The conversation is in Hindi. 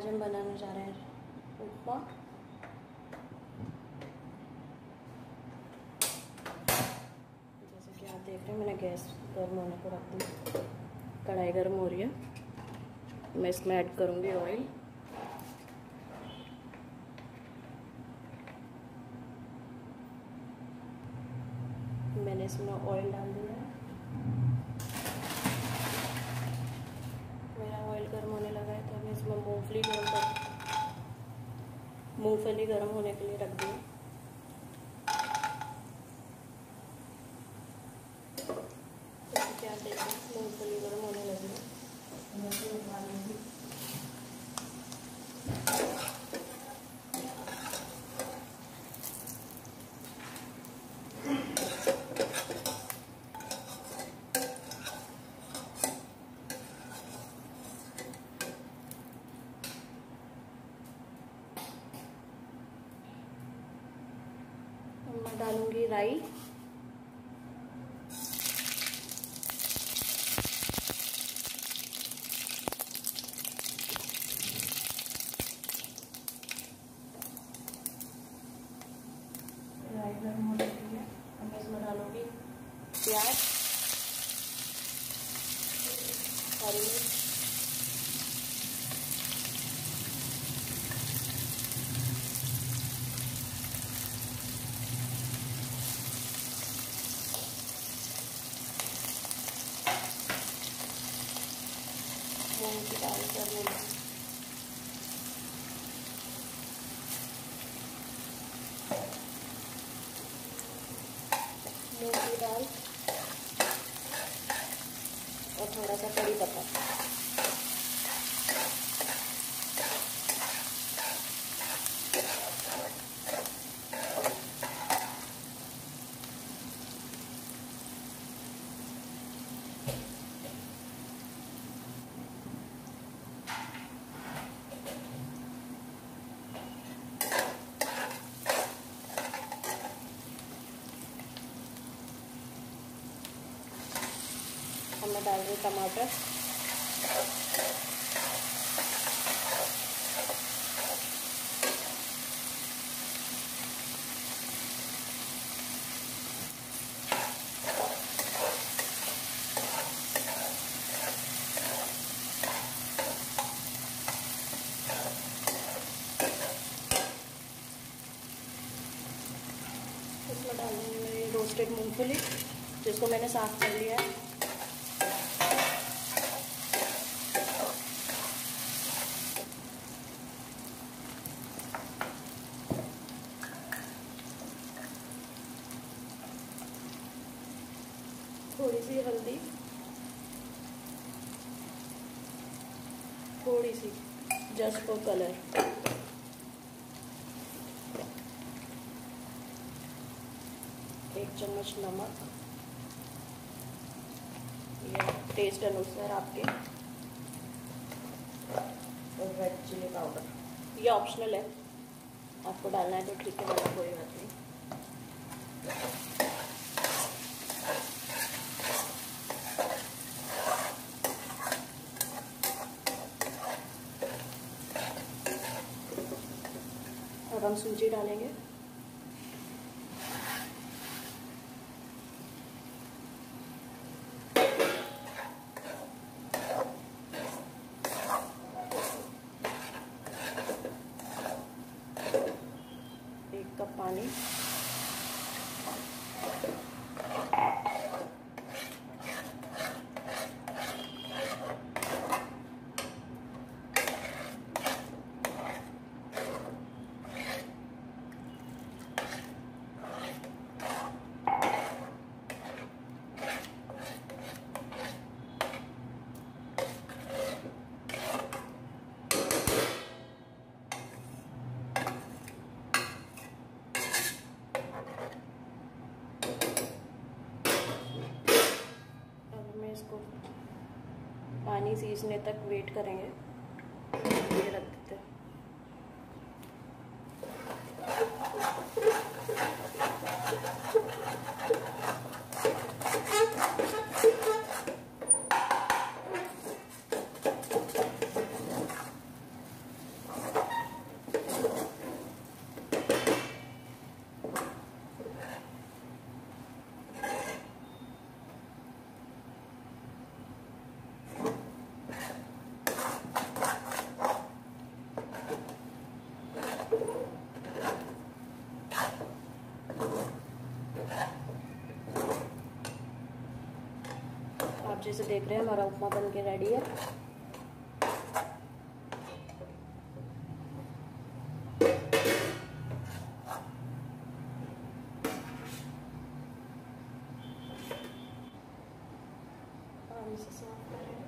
आज हम बनाने जा रहे हैं। उपमा जैसे कि आप देख रहे हैं, मैंने गैस गर्म होने को रख दी। कढ़ाई गर्म हो रही है। मैं इसमें ऐड करूँगी ऑयल मैंने इसमें ऑयल डाल दिया है मेरा ऑयल गर्म होने लगा है तो हमें इसमें मूंगफली गर्म कर मूंगफली गर्म होने के लिए रख दी क्या देखें मूंगफली गर्म होने लगी है मैं डालूँगी राई। प्याज। हरी मिर्च मूंग की दाल करने लगी मूंग की दाल और थोड़ा सा कड़ी पत्ता मैं डाल रही टमाटर। इसमें डाल दूँगी मेरी रोस्टेड मूंगफली, जिसको मैंने साफ़ कर लिया है। थोड़ी सी हल्दी। थोड़ी सी जस्ट फॉर कलर एक चम्मच नमक। या टेस्ट अनुसार आपके। और रेड चिली पाउडर ये ऑप्शनल है। आपको डालना है तो ठीक है कोई बात नहीं। हम सूजी डालेंगे एक कप पानी अब मैं इसको पानी सीजने तक वेट करेंगे। ये रख देते हैं। देख रहे हैं हमारा उपमा बन के रेडी है। पानी से साफ़ करें